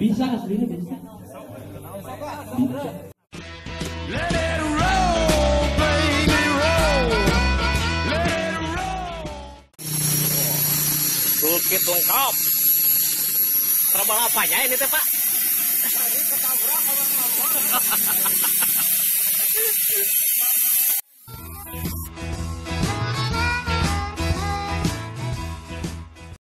Bisa aslinya bisa. Bisa. Lengkap. Terbang apanya ini teh Pak?